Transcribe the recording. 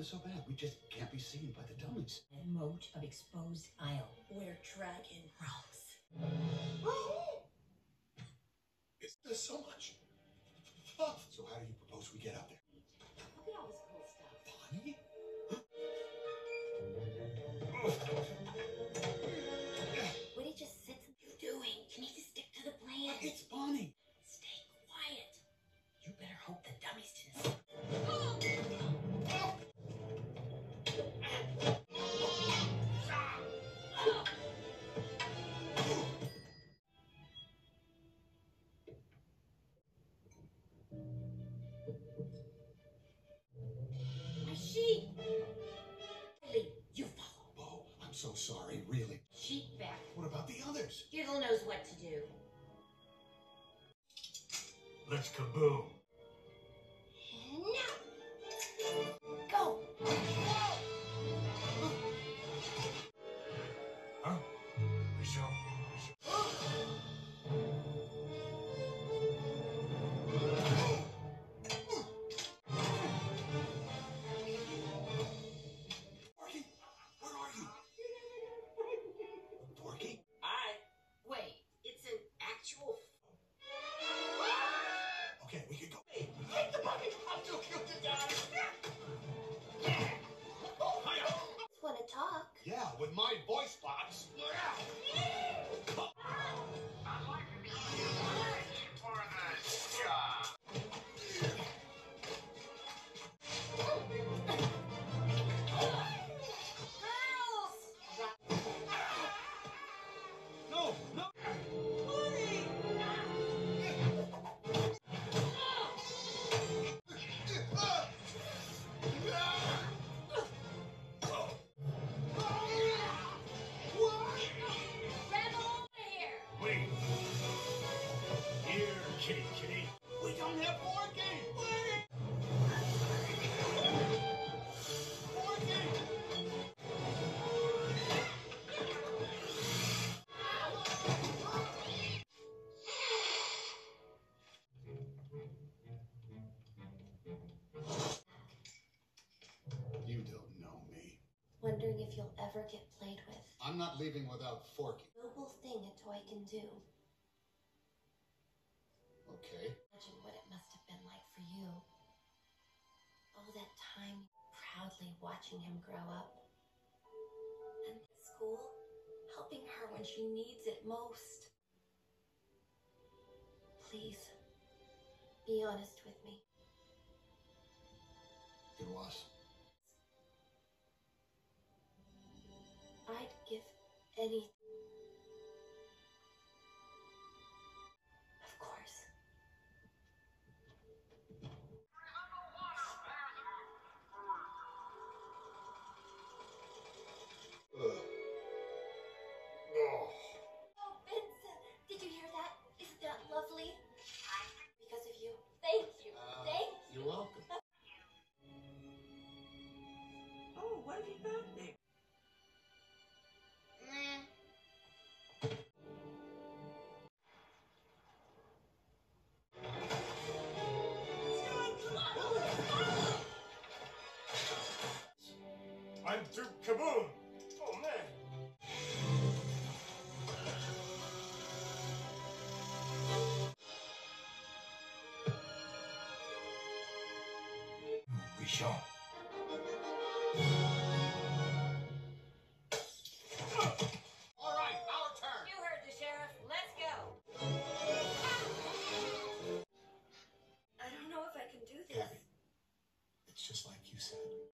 Nothing so bad. We just can't be seen by the dummies. A moat of exposed aisle where dragon roams. It's there's so much. So how do you propose we get up so sorry, really. Sheep back. What about the others? Diddle knows what to do. Let's Caboom. If you'll ever get played with. I'm not leaving without Forky. Noble thing a toy can do. Okay. Imagine what it must have been like for you. All that time proudly watching him grow up. And at school, helping her when she needs it most. Please, be honest with me. It was. de I don't know if I can do this. It's just like you said.